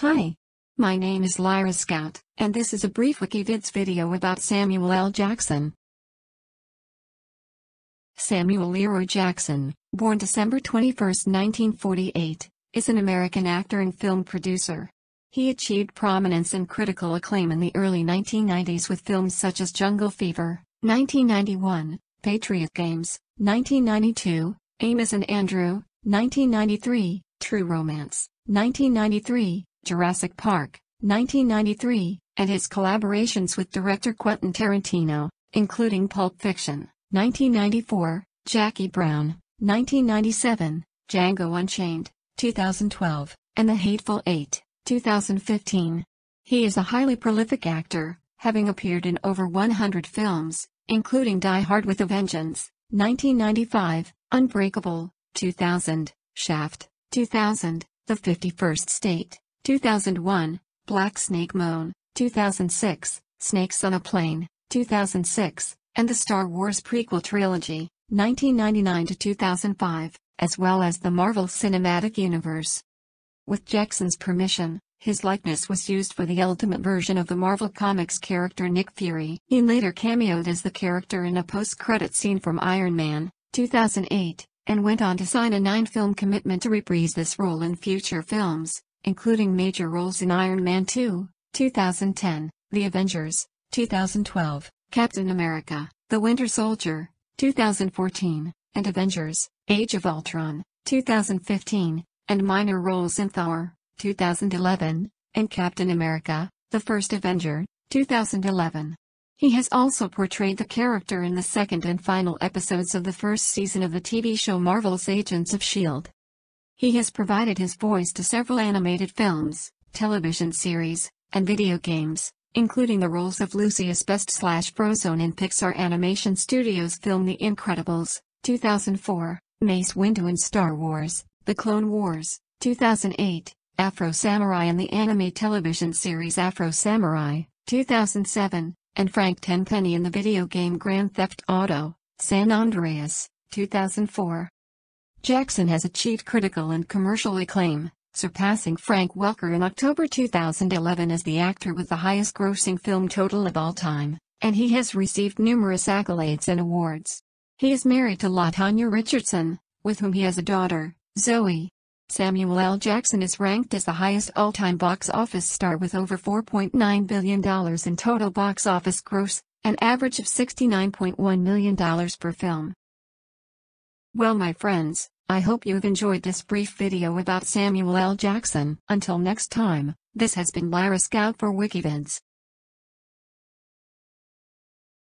Hi. My name is Lyra Scout, and this is a brief WikiVids video about Samuel L. Jackson. Samuel Leroy Jackson, born December 21, 1948, is an American actor and film producer. He achieved prominence and critical acclaim in the early 1990s with films such as Jungle Fever, 1991, Patriot Games, 1992, Amos and Andrew, 1993, True Romance, 1993, Jurassic Park, 1993, and his collaborations with director Quentin Tarantino, including Pulp Fiction, 1994, Jackie Brown, 1997, Django Unchained, 2012, and The Hateful Eight, 2015. He is a highly prolific actor, having appeared in over 100 films, including Die Hard with a Vengeance, 1995, Unbreakable, 2000, Shaft, 2000, the 51st State, 2001, Black Snake Moan, 2006, Snakes on a Plane, 2006, and the Star Wars prequel trilogy, 1999 to 2005, as well as the Marvel Cinematic Universe. With Jackson's permission, his likeness was used for the ultimate version of the Marvel Comics character Nick Fury. He later cameoed as the character in a post-credit scene from Iron Man, 2008, and went on to sign a nine-film commitment to reprise this role in future films, including major roles in Iron Man 2, 2010, The Avengers, 2012, Captain America, The Winter Soldier, 2014, and Avengers, Age of Ultron, 2015, and minor roles in Thor, 2011, and Captain America, The First Avenger, 2011. He has also portrayed the character in the second and final episodes of the first season of the TV show Marvel's Agents of S.H.I.E.L.D. He has provided his voice to several animated films, television series, and video games, including the roles of Lucius Best slash Frozone in Pixar Animation Studios film The Incredibles, 2004, Mace Windu in Star Wars, The Clone Wars, 2008, Afro Samurai in the anime television series Afro Samurai, 2007, and Frank Tenpenny in the video game Grand Theft Auto, San Andreas, 2004. Jackson has achieved critical and commercial acclaim, surpassing Frank Welker in October 2011 as the actor with the highest grossing film total of all time, and he has received numerous accolades and awards. He is married to LaTanya Richardson, with whom he has a daughter, Zoe. Samuel L. Jackson is ranked as the highest all-time box office star with over $4.9 billion in total box office gross, an average of $69.1 million per film. Well my friends, I hope you've enjoyed this brief video about Samuel L. Jackson. Until next time, this has been Lyra Scout for WikiVids.